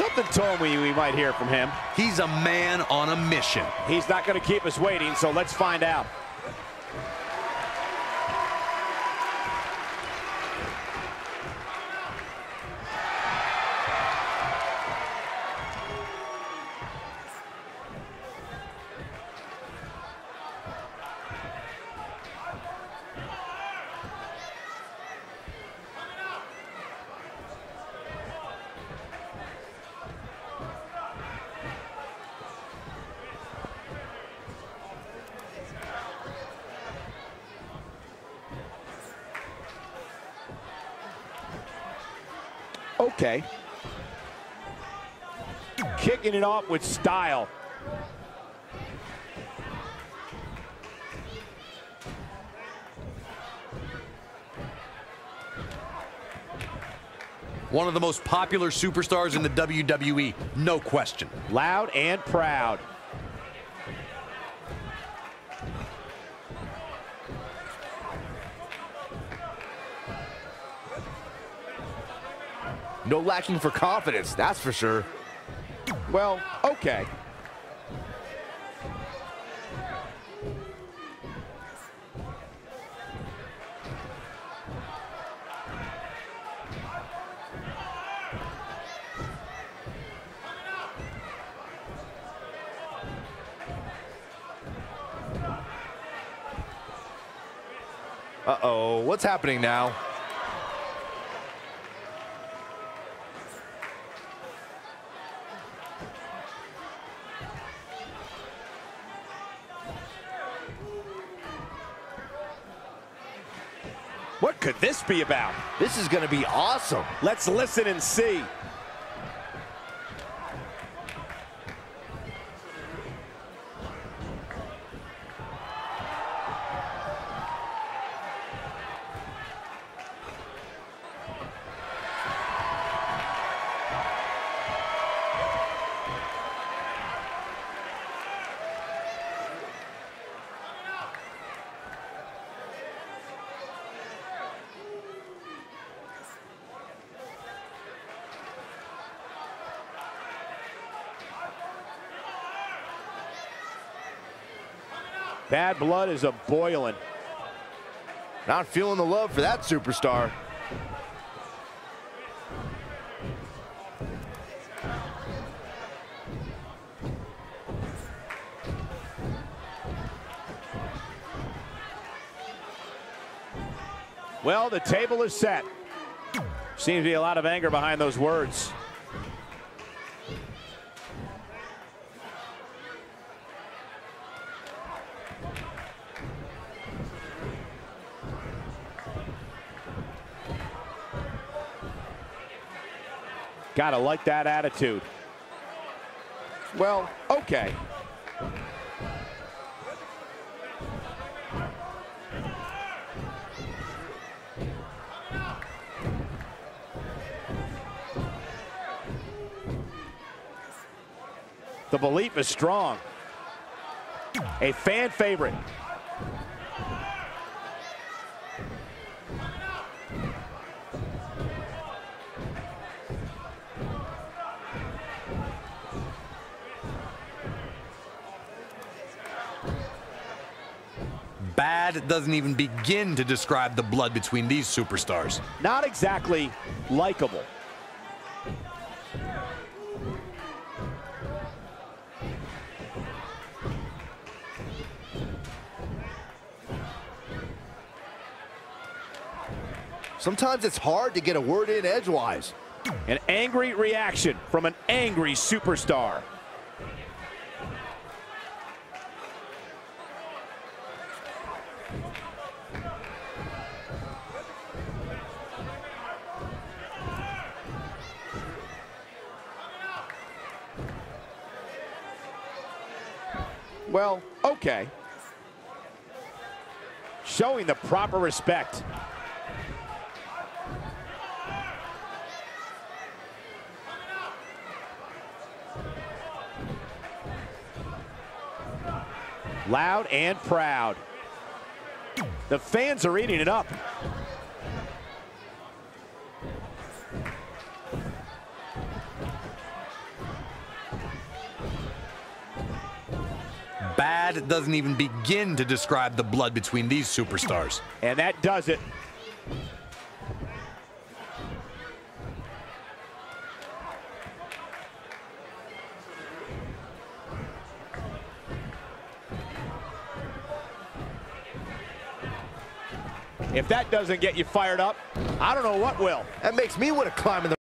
Something told me we might hear from him. He's a man on a mission. He's not going to keep us waiting, so let's find out. Okay. Kicking it off with style. One of the most popular superstars in the WWE, no question. Loud and proud. No lacking for confidence, that's for sure. Well, okay. Uh-oh, what's happening now? What could this be about? This is gonna be awesome. Let's listen and see. Bad blood is a boiling. Not feeling the love for that superstar. Well, the table is set. Seems to be a lot of anger behind those words. Gotta like that attitude. Well, okay. The belief is strong. A fan favorite. Bad doesn't even begin to describe the blood between these superstars. Not exactly likable. Sometimes it's hard to get a word in edgewise. An angry reaction from an angry superstar. Well, okay. Showing the proper respect. Loud and proud. The fans are eating it up. Bad doesn't even begin to describe the blood between these superstars. And that does it. If that doesn't get you fired up, I don't know what will. That makes me want to climb in the